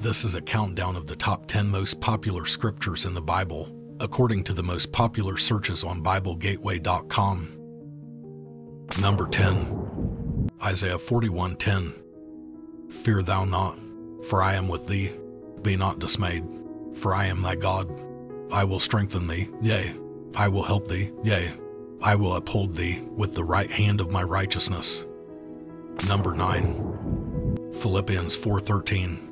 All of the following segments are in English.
This is a countdown of the top 10 most popular scriptures in the Bible, according to the most popular searches on BibleGateway.com. Number 10. Isaiah 41:10. Fear thou not, for I am with thee. Be not dismayed, for I am thy God. I will strengthen thee, yea, I will help thee, yea, I will uphold thee with the right hand of my righteousness. Number 9. Philippians 4:13.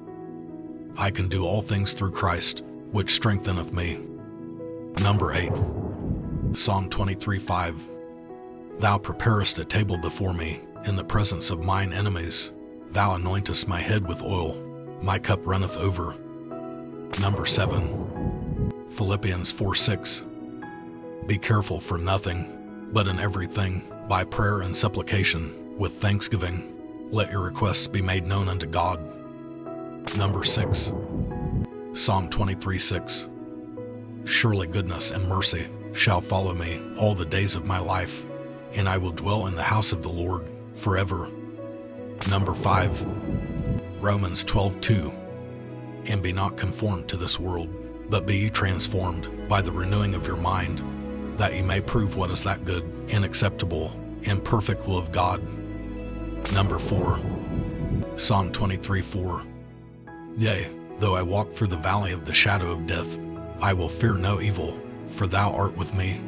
I can do all things through Christ, which strengtheneth me. Number 8. Psalm 23:5. Thou preparest a table before me in the presence of mine enemies. Thou anointest my head with oil, my cup runneth over. Number 7. Philippians 4 6. Be careful for nothing, but in everything, by prayer and supplication, with thanksgiving, let your requests be made known unto God. Number 6. Psalm 23 6. Surely goodness and mercy shall follow me all the days of my life, and I will dwell in the house of the Lord forever. Number 5. Romans 12 2. And be not conformed to this world, but be ye transformed by the renewing of your mind, that ye may prove what is that good and acceptable and perfect will of God. Number 4. Psalm 23 4. Yea, though I walk through the valley of the shadow of death, I will fear no evil, for thou art with me.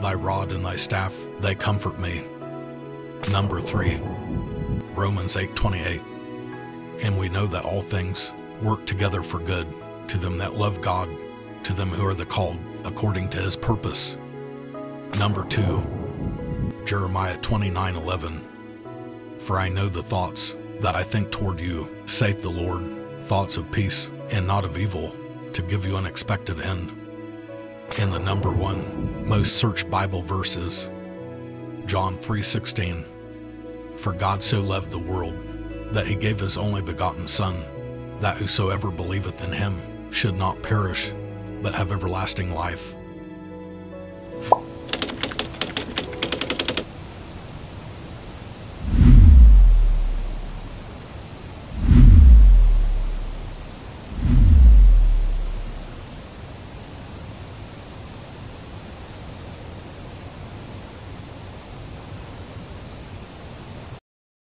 Thy rod and thy staff, they comfort me. Number 3. Romans 8:28. And we know that all things work together for good to them that love God, to them who are the called according to his purpose. Number 2. Jeremiah 29:11. For I know the thoughts that I think toward you, saith the Lord, thoughts of peace and not of evil, to give you an expected end. And the number one most searched Bible verse is John 3:16. For God so loved the world that he gave his only begotten Son, that whosoever believeth in him should not perish, but have everlasting life.